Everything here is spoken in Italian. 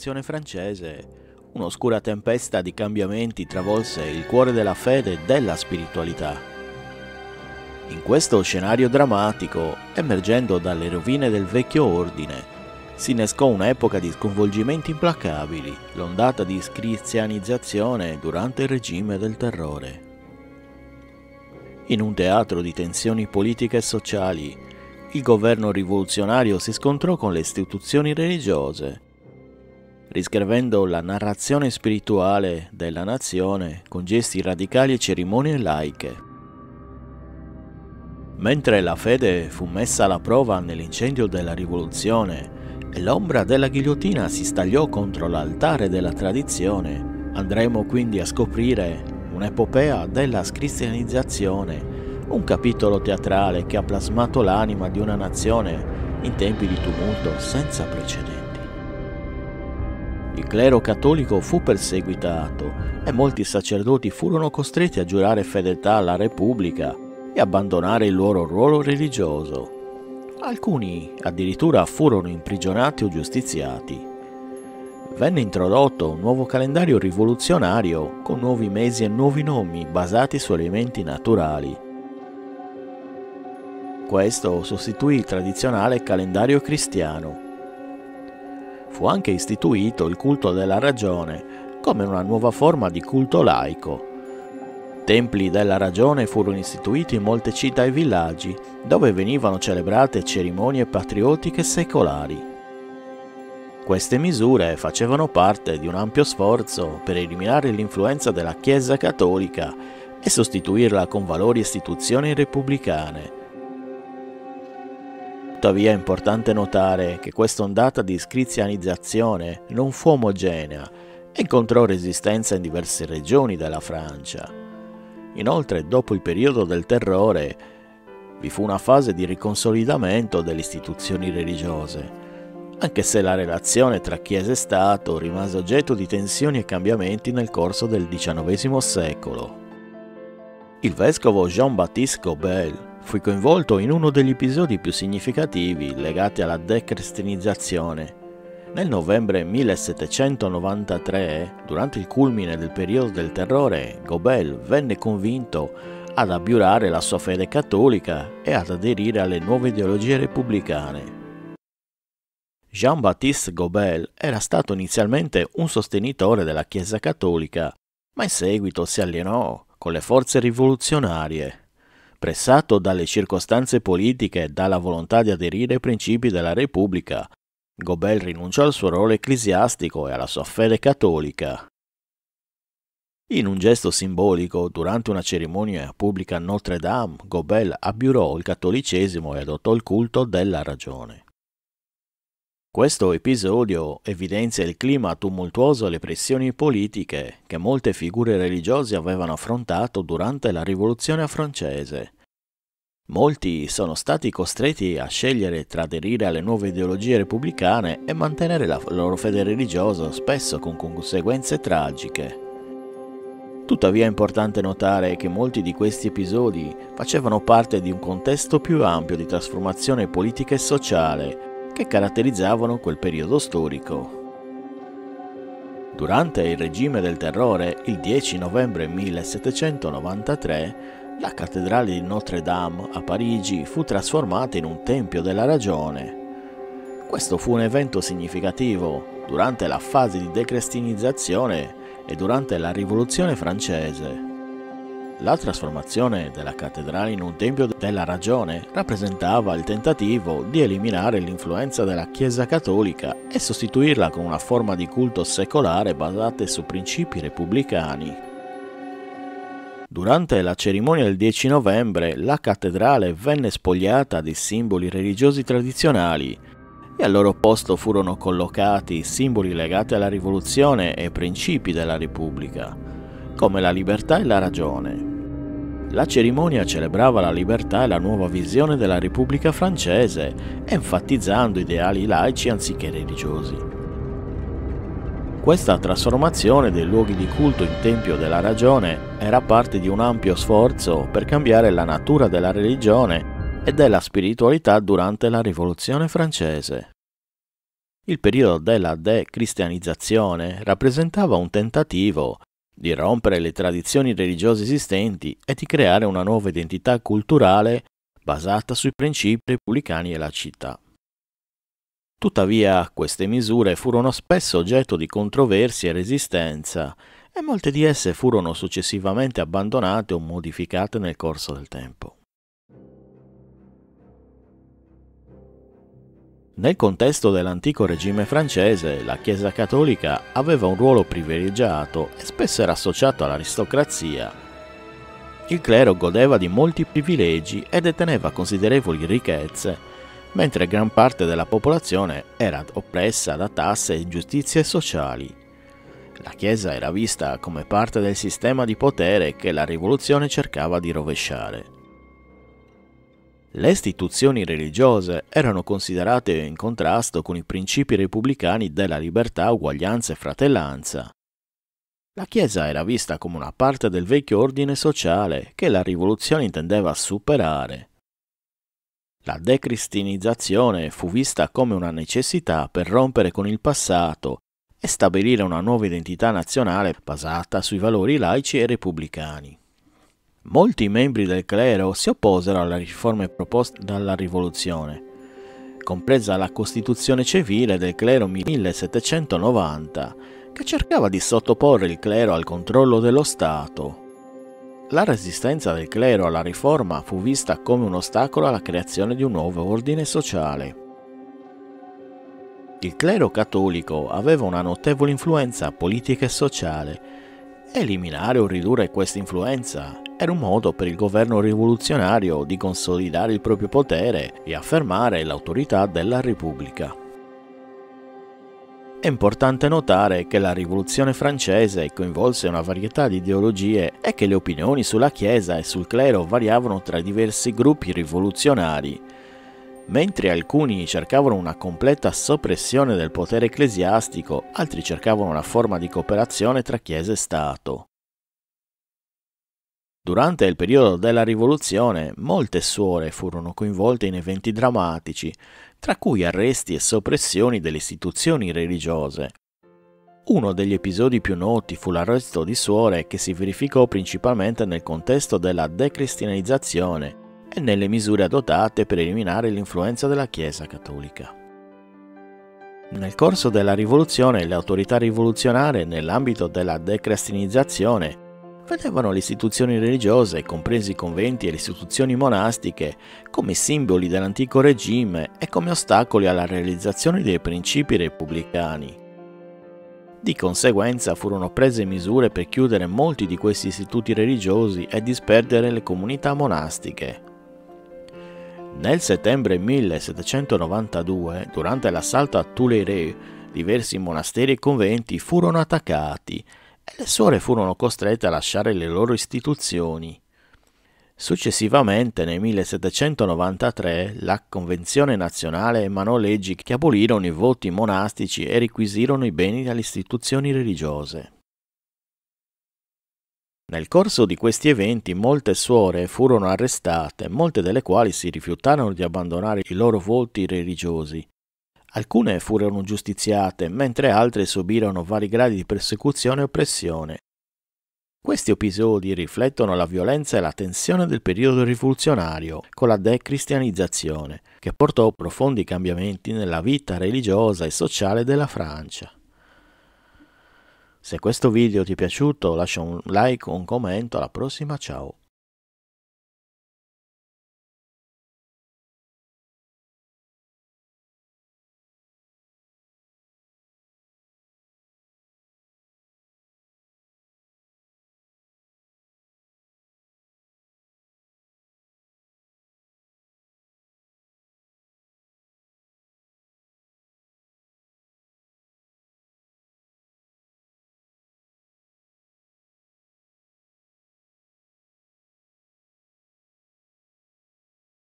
rivoluzione francese, un'oscura tempesta di cambiamenti travolse il cuore della fede e della spiritualità. In questo scenario drammatico, emergendo dalle rovine del vecchio ordine, si innescò un'epoca di sconvolgimenti implacabili, l'ondata di cristianizzazione durante il regime del terrore. In un teatro di tensioni politiche e sociali, il governo rivoluzionario si scontrò con le istituzioni religiose, riscrivendo la narrazione spirituale della nazione con gesti radicali e cerimonie laiche. Mentre la fede fu messa alla prova nell'incendio della rivoluzione e l'ombra della ghigliottina si stagliò contro l'altare della tradizione, andremo quindi a scoprire un'epopea della cristianizzazione, un capitolo teatrale che ha plasmato l'anima di una nazione in tempi di tumulto senza precedenti. Clero cattolico fu perseguitato e molti sacerdoti furono costretti a giurare fedeltà alla Repubblica e abbandonare il loro ruolo religioso. Alcuni addirittura furono imprigionati o giustiziati. Venne introdotto un nuovo calendario rivoluzionario con nuovi mesi e nuovi nomi basati su elementi naturali. Questo sostituì il tradizionale calendario cristiano. Fu anche istituito il culto della ragione come una nuova forma di culto laico templi della ragione furono istituiti in molte città e villaggi, dove venivano celebrate cerimonie patriottiche secolari. Queste misure facevano parte di un ampio sforzo per eliminare l'influenza della Chiesa cattolica e sostituirla con valori e istituzioni repubblicane. Tuttavia importante notare che questa ondata di scrizianizzazione non fu omogenea e incontrò resistenza in diverse regioni della Francia. Inoltre, dopo il periodo del terrore, vi fu una fase di riconsolidamento delle istituzioni religiose, anche se la relazione tra Chiesa e Stato rimase oggetto di tensioni e cambiamenti nel corso del XIX secolo. Il vescovo Jean-Baptiste Gobel fu coinvolto in uno degli episodi più significativi legati alla decristinizzazione nel novembre 1793, durante il culmine del periodo del terrore, Gobel venne convinto ad abiurare la sua fede cattolica e ad aderire alle nuove ideologie repubblicane. Jean-Baptiste Gobel era stato inizialmente un sostenitore della Chiesa cattolica, ma in seguito si allineò con le forze rivoluzionarie. Pressato dalle circostanze politiche e dalla volontà di aderire ai principi della Repubblica, Gobel rinunciò al suo ruolo ecclesiastico e alla sua fede cattolica. In un gesto simbolico, durante una cerimonia pubblica a Notre Dame, Gobel abiurò il cattolicesimo e adottò il culto della ragione. Questo episodio evidenzia il clima tumultuoso e le pressioni politiche che molte figure religiose avevano affrontato durante la rivoluzione francese Molti sono stati costretti a scegliere tra aderire alle nuove ideologie repubblicane e mantenere la loro fede religiosa, spesso con conseguenze tragiche. Tuttavia è importante notare che molti di questi episodi facevano parte di un contesto più ampio di trasformazione politica e sociale che caratterizzavano quel periodo storico. Durante il regime del terrore, il 10 novembre 1793, la cattedrale di Notre Dame a Parigi fu trasformata in un tempio della ragione. Questo fu un evento significativo durante la fase di decrestinizzazione e durante la rivoluzione francese. La trasformazione della cattedrale in un tempio della ragione rappresentava il tentativo di eliminare l'influenza della Chiesa cattolica e sostituirla con una forma di culto secolare basata su principi repubblicani. Durante la cerimonia del 10 novembre la cattedrale venne spogliata di simboli religiosi tradizionali e al loro posto furono collocati simboli legati alla rivoluzione e principi della Repubblica, come la libertà e la ragione. La cerimonia celebrava la libertà e la nuova visione della Repubblica francese, enfatizzando ideali laici anziché religiosi. Questa trasformazione dei luoghi di culto in tempio della ragione era parte di un ampio sforzo per cambiare la natura della religione e della spiritualità durante la rivoluzione francese. Il periodo della decristianizzazione rappresentava un tentativo di rompere le tradizioni religiose esistenti e di creare una nuova identità culturale basata sui principi repubblicani e la città. Tuttavia, queste misure furono spesso oggetto di controversie e resistenza e molte di esse furono successivamente abbandonate o modificate nel corso del tempo. Nel contesto dell'antico regime francese, la Chiesa cattolica aveva un ruolo privilegiato e spesso era associato all'aristocrazia. Il clero godeva di molti privilegi e deteneva considerevoli ricchezze, mentre gran parte della popolazione era oppressa da tasse e ingiustizie sociali. La Chiesa era vista come parte del sistema di potere che la rivoluzione cercava di rovesciare. Le istituzioni religiose erano considerate in contrasto con i principi repubblicani della libertà, uguaglianza e fratellanza. La Chiesa era vista come una parte del vecchio ordine sociale che la rivoluzione intendeva superare. La decristinizzazione fu vista come una necessità per rompere con il passato e stabilire una nuova identità nazionale basata sui valori laici e repubblicani. Molti membri del clero si opposero alle riforme proposte dalla rivoluzione, compresa la Costituzione civile del clero 1790, che cercava di sottoporre il clero al controllo dello Stato. La resistenza del clero alla riforma fu vista come un ostacolo alla creazione di un nuovo ordine sociale. Il clero cattolico aveva una notevole influenza politica e sociale. Eliminare o ridurre questa influenza era un modo per il governo rivoluzionario di consolidare il proprio potere e affermare l'autorità della Repubblica. È importante notare che la rivoluzione francese coinvolse una varietà di ideologie e che le opinioni sulla Chiesa e sul clero variavano tra diversi gruppi rivoluzionari. Mentre alcuni cercavano una completa soppressione del potere ecclesiastico, altri cercavano una forma di cooperazione tra Chiesa e Stato. Durante il periodo della rivoluzione molte suore furono coinvolte in eventi drammatici, tra cui arresti e soppressioni delle istituzioni religiose. Uno degli episodi più noti fu l'arresto di suore che si verificò principalmente nel contesto della decristianizzazione e nelle misure adottate per eliminare l'influenza della Chiesa cattolica. Nel corso della rivoluzione le autorità rivoluzionarie nell'ambito della decristianizzazione vedevano le istituzioni religiose, compresi i conventi e le istituzioni monastiche, come simboli dell'antico regime e come ostacoli alla realizzazione dei principi repubblicani. Di conseguenza furono prese misure per chiudere molti di questi istituti religiosi e disperdere le comunità monastiche. Nel settembre 1792, durante l'assalto a Tuileries, diversi monasteri e conventi furono attaccati le suore furono costrette a lasciare le loro istituzioni. Successivamente, nel 1793, la Convenzione nazionale emanò leggi che abolirono i voti monastici e requisirono i beni alle istituzioni religiose. Nel corso di questi eventi molte suore furono arrestate, molte delle quali si rifiutarono di abbandonare i loro voti religiosi Alcune furono giustiziate, mentre altre subirono vari gradi di persecuzione e oppressione. Questi episodi riflettono la violenza e la tensione del periodo rivoluzionario con la decristianizzazione, che portò profondi cambiamenti nella vita religiosa e sociale della Francia. Se questo video ti è piaciuto lascia un like o un commento, alla prossima, ciao!